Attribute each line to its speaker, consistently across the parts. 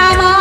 Speaker 1: I 们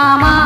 Speaker 1: Rama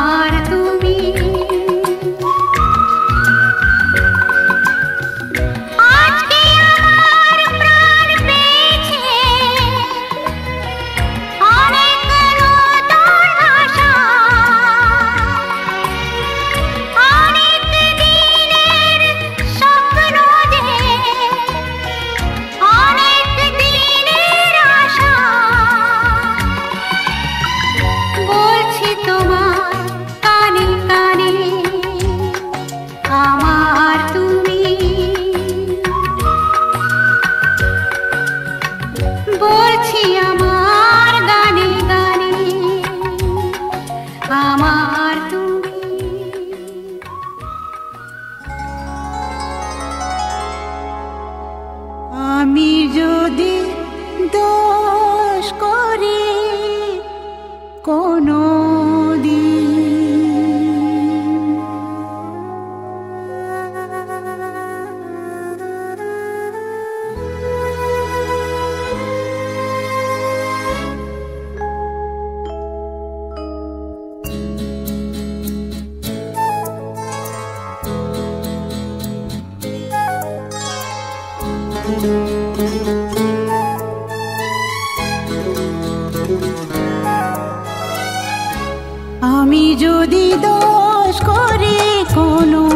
Speaker 1: আমি যদি দোষ করি কোনো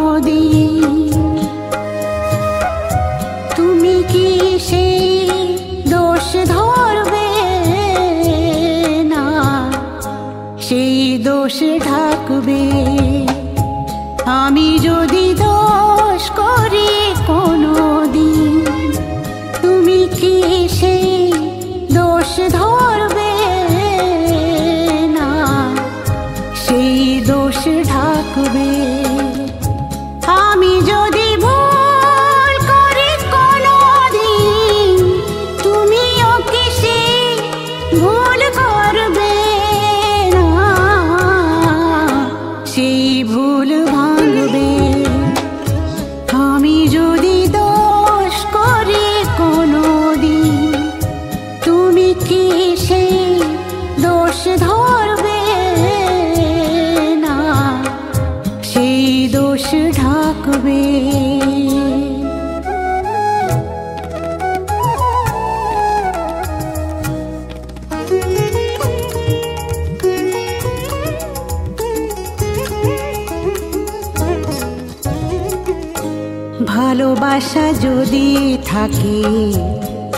Speaker 1: ভালোবাসা যদি থাকে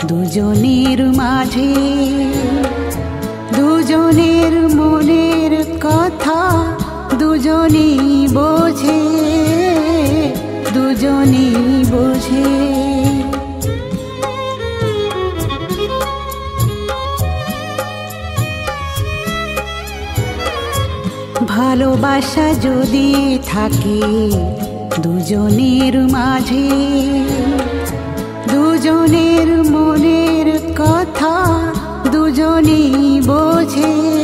Speaker 1: দুজনের মাঝে, দুজনের মনের কথা দুজনেই বোঝে দুজনেই বোঝে। ভালোবাসা যদি থাকে দুজনের মাঝে দুজনের মনের কথা দুজনেই বোঝে।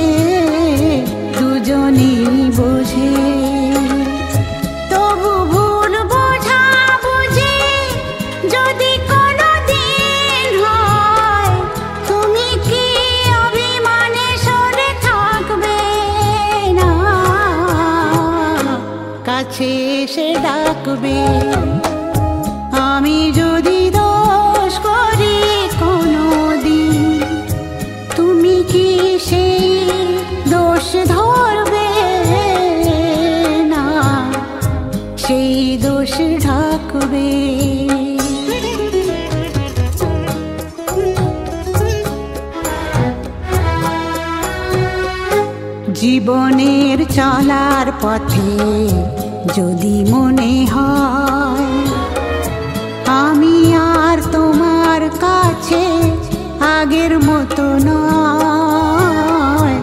Speaker 1: এসে ডাকবে। আমি যদি দোষ করি কোনো দিন তুমি কি সেই দোষ ধরবে না? সেই দোষ ঢাকবে। জীবনের চলার পথে যদি মনে হয় আমি আর তোমার কাছে আগের মতো নয়,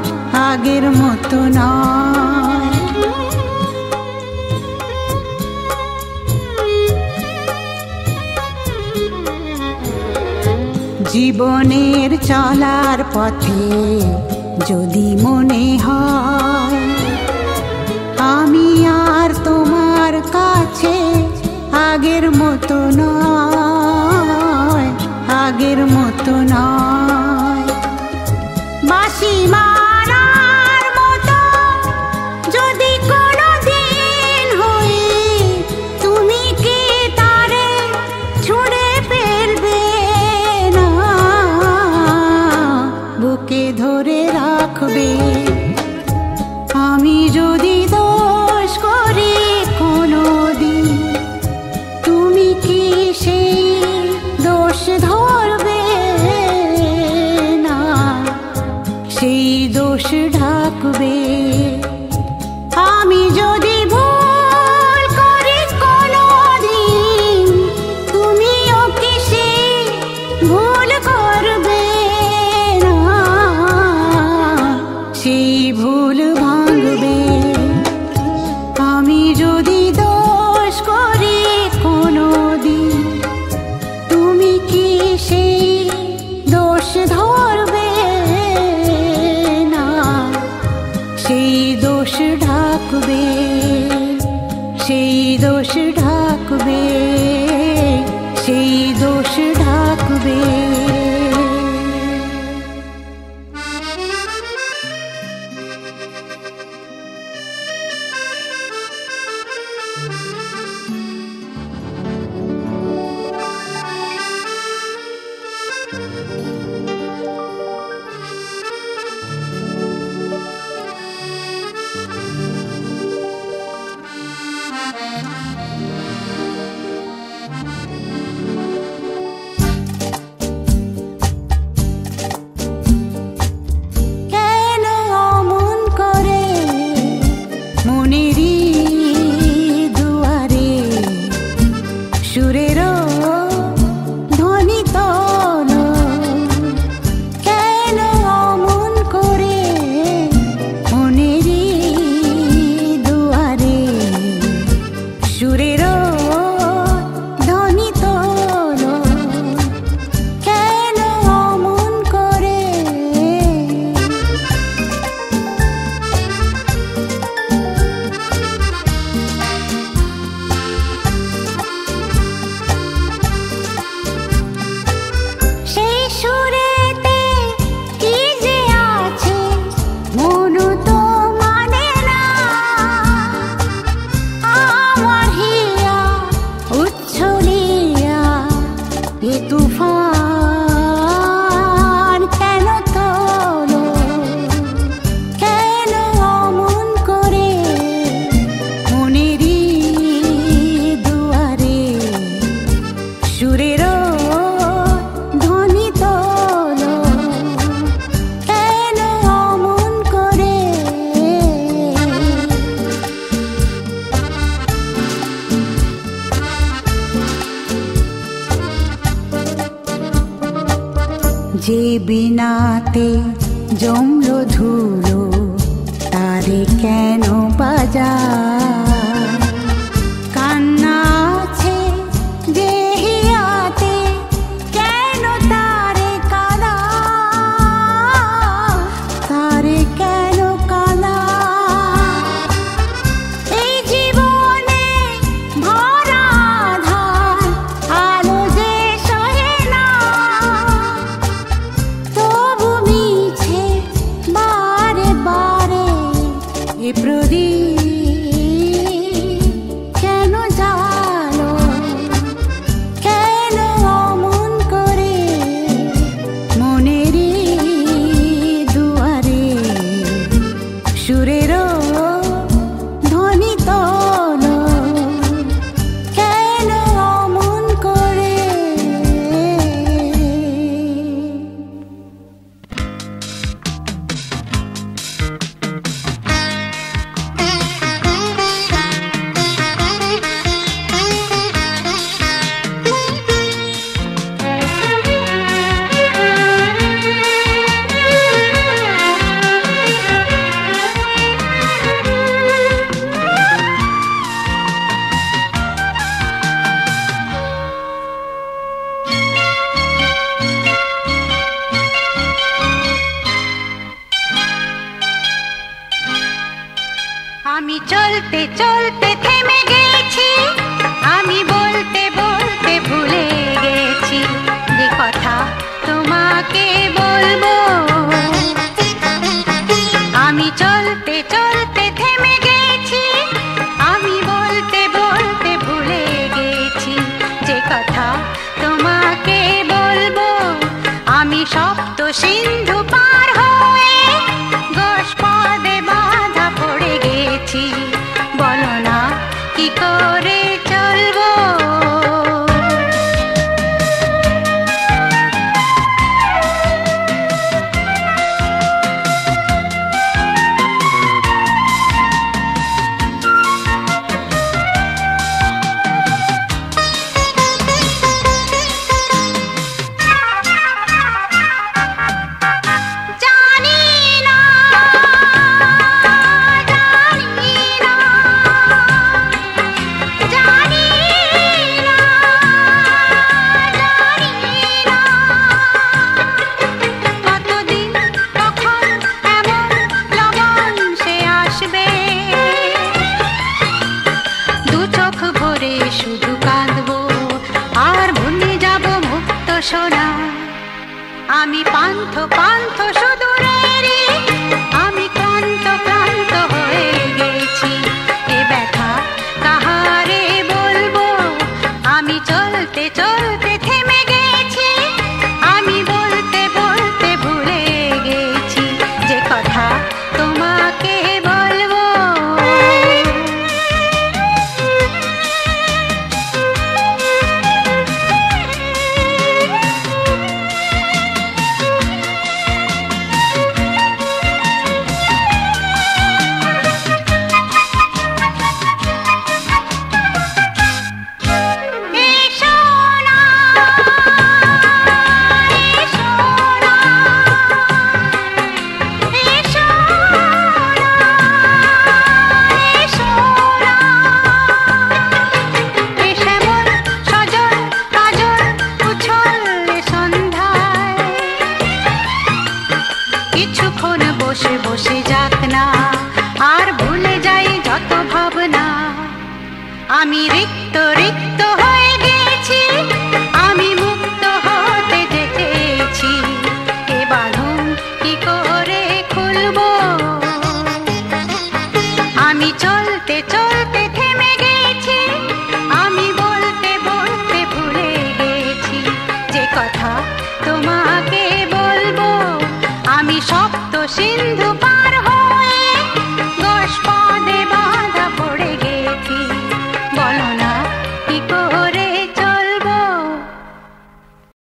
Speaker 1: আগের মতো নয়। জীবনের চলার পথে যদি মনে হয় আমি আর তোমার কাছে আগের মতো নয় আগের মতো নয়।